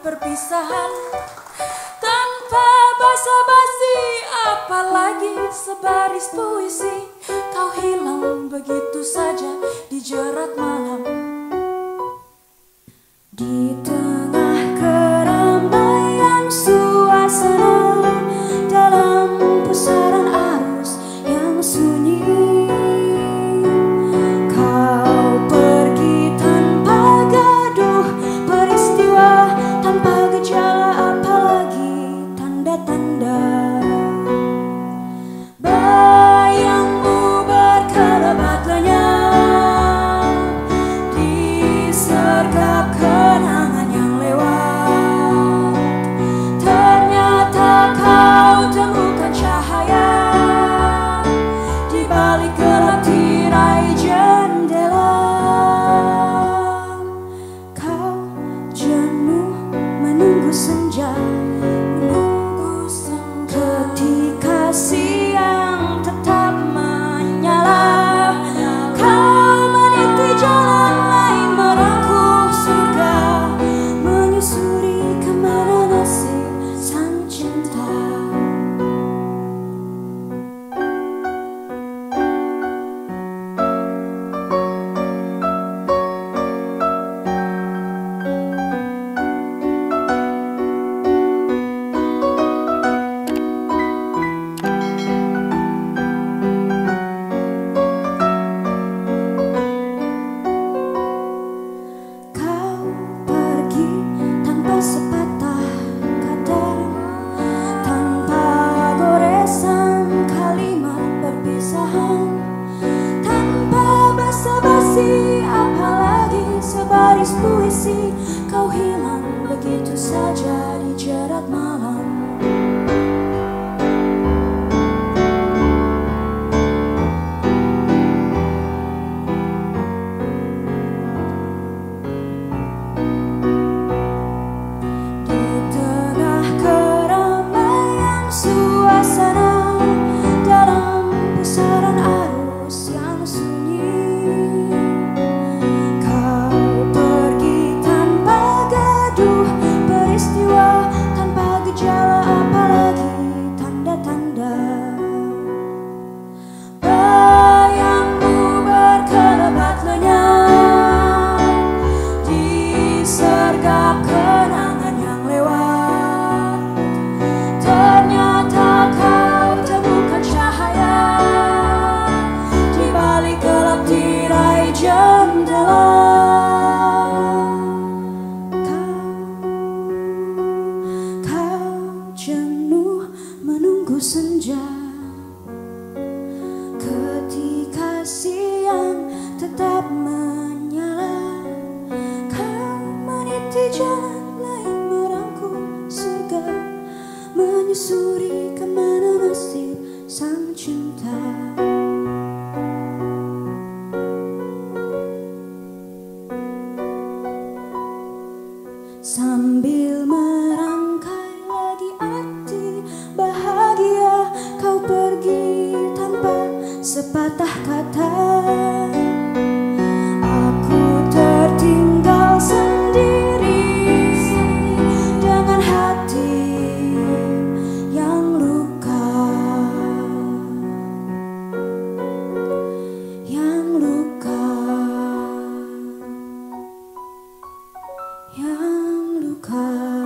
perpisahan. Tanpa basa-basi apalagi sebaris puisi. Kau hilang begitu saja di jerat malam. Gitu Già menulis puisi Kau hilang begitu saja di jerat malam. se sepatah kata. Aku tertinggal sendiri. Dengan hati yang luka. Yang luka. Yang luka.